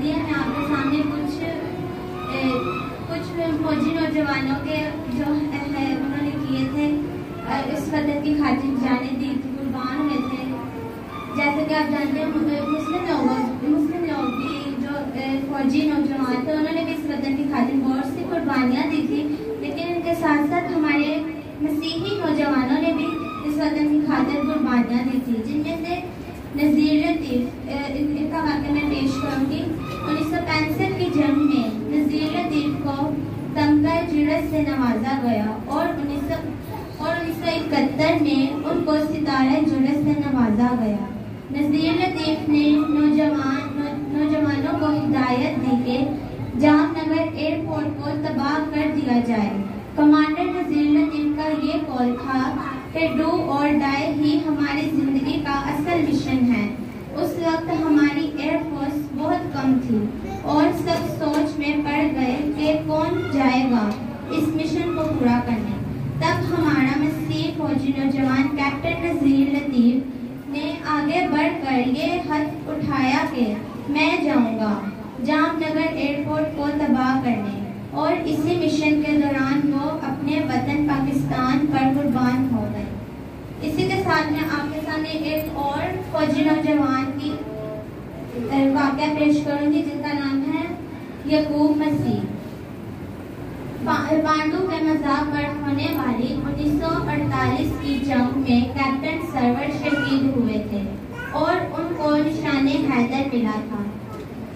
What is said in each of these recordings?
दिया है। मैं आपके सामने कुछ ए, कुछ फौजी नौजवानों के जो है उन्होंने किए थे। इस वतन की खातिर जाने दी थी कुर्बान हुए थे। जैसे कि आप जानते हैं मुस्लिम लोग मुस्लिम लोग की जो फौजी नौजवान थे उन्होंने भी इस वतन की खातिर बहुत सी कुर्बानियाँ दी थी। लेकिन इनके साथ साथ हमारे मसीही नौजवानों ने भी इस वतन की खातिर कुर्बानियाँ दी थी जिनमें से नज़ीर लतीफ़ इनका वाक्य मैं पेश करूँगी। पैंसठ की जंग में नज़ीर लतीफ़ को तमगा जुड़त से नवाजा गया और उन्नीस सौ और उन्नीस सौ इकहत्तर में उनको सितारा जुड़त से नवाजा गया। नज़ीर लतीफ़ ने नौजवान नौजवानों को हिदायत दी कि जामनगर एयरपोर्ट को तबाह कर दिया जाए। कमांडर नज़ीर लतीफ़ का ये कॉल था कि डू और डाई ही हमारी ज़िंदगी का असल मिशन है। उस वक्त हमारी कम थी और सब सोच में पड़ गए कि कौन जाएगा इस मिशन को पूरा करने। तब हमारा मसीह फौजी नौजवान कैप्टन नजीर लतीफ़ ने आगे बढ़कर ये हथ उठाया कि मैं जाऊँगा जामनगर एयरपोर्ट को तबाह करने और इसी मिशन के दौरान वो अपने वतन पाकिस्तान पर कुर्बान हो गए। इसी के साथ मैं आपके सामने एक और फौजी नौजवान की वाक्य पेश करूँगी जिनका नाम है यकूब मसीह। पांडु के मज़ाक पर होने वाली 1948 की जंग में कैप्टन सरवर शहीद हुए थे और उनको निशाने हैदर मिला था।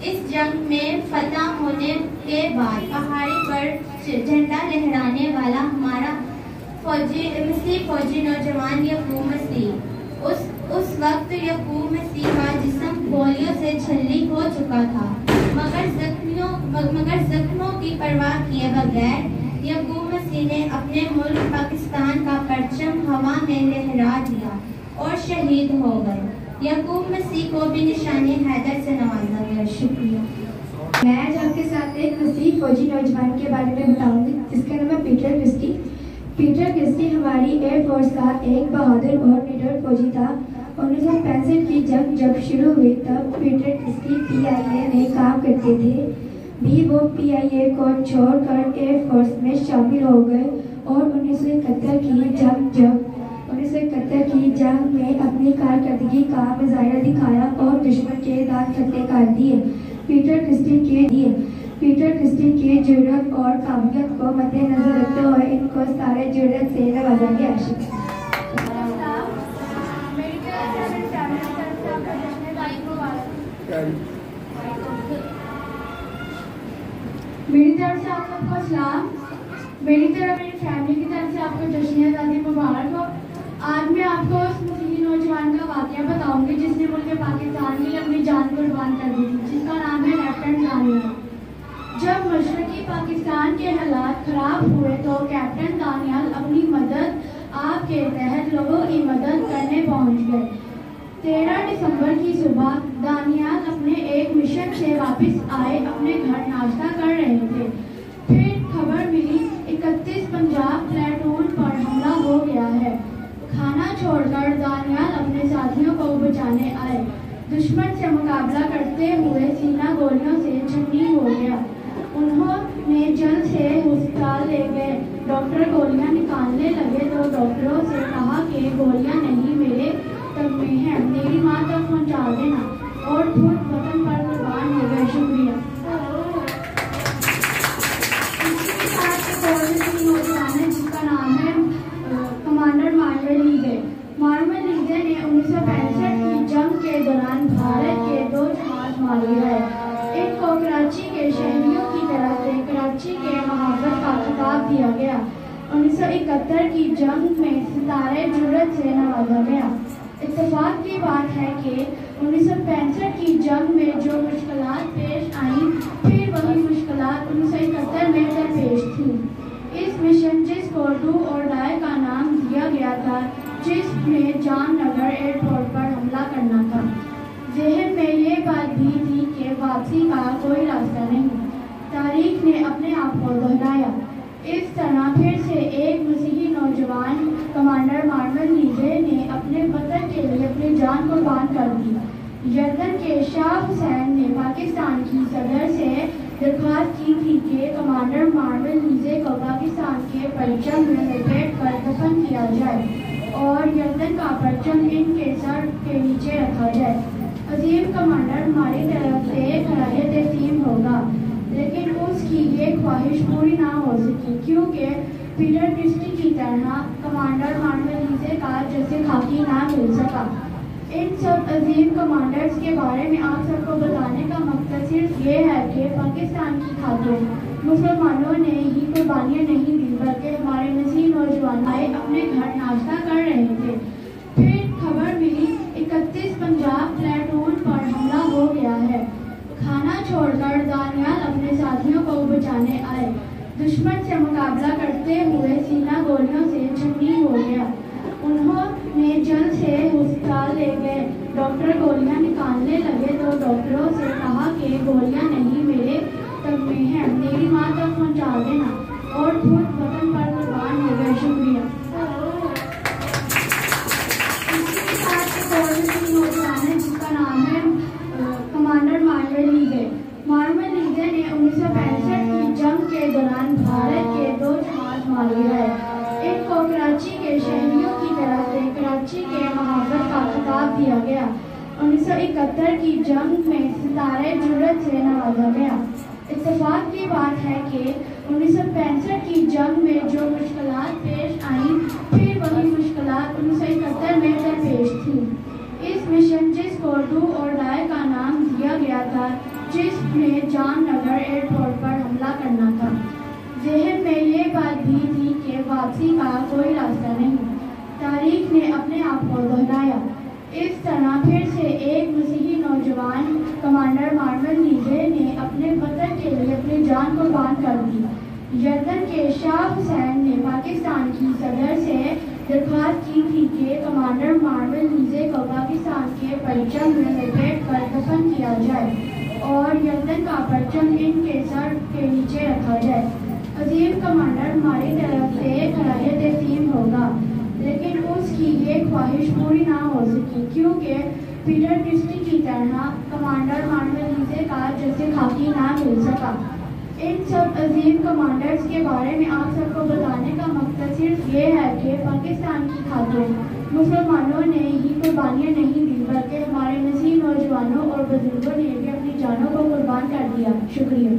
इस जंग में फतह होने के बाद पहाड़ी पर झंडा लहराने वाला हमारा फौजी, मसीह फौजी नौजवान यकूब मसीह वक्त यकूब मसीह का जिसम पोलियो से छल्ली हो चुका था। मगर जख्मियों मगर जख्मों की परवाह किए बगैर यकूब मसीह ने अपने मुल्क पाकिस्तान का परचम हवा में लहरा दिया और शहीद हो गए। यकूब मसीह को भी निशानी हैदर से नवाजा गया। शुक्रिया। मैं आज आपके साथ एक मसीह फौजी नौजवान के बारे में बताऊँगी, जिसका नाम है पीटर क्रिस्टी पीटर क्रिस्टी हमारी एयरफोर्स का एक बहादुर और निडर फौजी था। उन्नीस सौ पैंसठ की जंग जब शुरू हुई, तब पीटर क्रिस्टी पीआईए में काम करते थे। भी वो पीआईए को छोड़कर एयरफोर्स में शामिल हो गए और उन्नीस सौ इकहत्तर की जंग जब उन्नीस सौ इकहत्तर की जंग में अपनी कारकर्दगी का मुजाहरा दिखाया और दुश्मन के दांत खट्टे कर दिए पीटर क्रिस्टी के दिए। पीटर क्रिस्टी की ज़रूरत और काबिलियत को मद्देनजर रखते हुए इनको सारे ज़रूरत से नवाजा गया। मेरी तरफ़ से आप सबको सलाम। मेरी तरफ़ मेरी फैमिली की तरफ़ से आपको जश्न आज़ादी मुबारक हो। आज मैं आपको उस मुस्लिम नौजवान का वाक्य बताऊँगी, जिसने मुल्क पाकिस्तान के लिए अपनी जान कुर्बान कर दी थी, जिसका नाम है कैप्टन दानियाल जब मशरकी पाकिस्तान के हालात खराब हुए तो कैप्टन दानियाल अपनी मदद आपके तहत लोगों की मदद करने पहुँच गए। तेरह दिसंबर की सुबह दानियाल अपने एक मिशन से वापस आए, अपने घर नाश्ता कर रहे थे। फिर खबर मिली, इकतीस पंजाब प्लेटून पर हमला हो गया है। खाना छोड़कर दानियाल अपने साथियों को बचाने आए। दुश्मन से मुकाबला करते हुए सीना गोलियों से छन्नी हो गया। उन्होंने जल्द से अस्पताल ले गए। डॉक्टर गोलियाँ निकालने लगे तो डॉक्टरों से कहा कि गोलियाँ मेरी माँ तक पहुँचा देना और खुद वतन पर कुर्बान हो गए, शुक्रिया। उन्नीस सौ पैंसठ की जंग भारत के दो जहाज़ मारे को से कराची के का खिताब दिया गया। उन्नीस सौ इकहत्तर की जंग में सितारे ज़रूरत से नवाजा गया। इतफाक की बात है कि उन्नीस सौ पैंसठ की जंग में जो मुश्किल पेश आई, फिर वही मुश्किल उन्नीस सौ इकहत्तर में दरपेश थी। इस मिशन जिसको डू और डाई का नाम दिया गया था जिसमें जामनगर एयरपोर्ट पर हमला करना था। जहन में ये बात भी थी कि वापसी का कोई रास्ता नहीं। तारीख ने अपने आप को दोहराया। इस तरह फिर से एक मसीही नौजवान कमांडर मार्वल लीजे ने अपने वतन जान कुर्बान कर दी यर्दन के शाह हुसैन ने पाकिस्तान की सदर से दरख्वास्त की थी कि कमांडर मार्वल लीजे को पाकिस्तान के परचम में लपेट कर दफन किया जाए और यमन का परचम इनके सर के नीचे रखा जाए। अजीम कमांडर हमारी तरफ़ से खराज तस्लीम होगा, लेकिन उसकी ये ख्वाहिश पूरी ना हो सकी, क्योंकि पीटर क्रिस्टी की तरह कमांडर मार्वल लीजे का जैसे खाकी ना मिल सका। इन सब अजीम कमांडर्स के बारे में आप सबको बताने का मकसद सिर्फ़ ये है कि पाकिस्तान की खातिर मुसलमानों ने ही कुर्बानियाँ नहीं दी, बल्कि हमारे नसीब नौजवान आए अपने घर नाश्ता कर रहे थे। फिर खबर मिली, इकतीस पंजाब प्लेटून पर हमला हो गया है। खाना छोड़कर दानियाल अपने साथियों को बचाने आए। दुश्मन से मुकाबला करते हुए सीना गोलियों से छन्नी हो गया उन्होंने जल्द से अस्पताल ले गए। डॉक्टर गोलियाँ निकालने लगे तो डॉक्टरों से कहा कि गोलियाँ नहीं मेरे तब में हैं। मेरी माँ तक पहुँचा देना और खुद वतन पर दिया गया। उन्नीस सौ इकहत्तर की जंग में सितारे जुरत से नवाजा गया। इतफाक की बात है कि उन्नीस सौ पैंसठ की जंग में जो मुश्किल पेश आई, फिर वही मुश्किल उन्नीस सौ इकहत्तर में दरपेश थी। इस मिशन जिसको डू और डाई का नाम दिया गया था, जिसमें जामनगर एयरपोर्ट पर हमला करना था। जहन में ये बात भी थी कि वापसी का कोई रास्ता नहीं। तारीख ने अपने आप को दोहराया। इस तरह फिर से एक मसीही नौजवान कमांडर मार्वल लीजे ने अपने वतन के लिए अपनी जान कुर्बान कर दी। यर्दन के शाह हुसैन ने पाकिस्तान की सदर से दरख्वास्त की थी कि कमांडर मार्वल लीजे को पाकिस्तान के परचम में लपेट कर दफन किया जाए और यर्दन का परचम इनके सर के नीचे रखा जाए। अजीम कमांडर हमारी तरफ़ से खराज तस्लीम होगा, लेकिन उसकी ये ख्वाहिश पूरी ना हो सकी क्योंकि पीटर क्रिस्टी की तरह कमांडर मार्वल लीजे का जैसे खाकी ना मिल सका। इन सब अजीम कमांडर्स के बारे में आप सबको बताने का मकसद सिर्फ़ ये है कि पाकिस्तान की खातिर मुसलमानों ने ही कुर्बानियाँ नहीं दी बल्कि हमारे नसीब नौजवानों और बुज़ुर्गों ने भी अपनी जानों को कुर्बान कर दिया। शुक्रिया।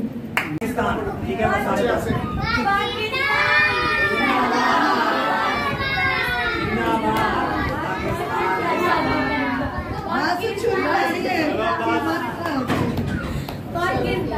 Parking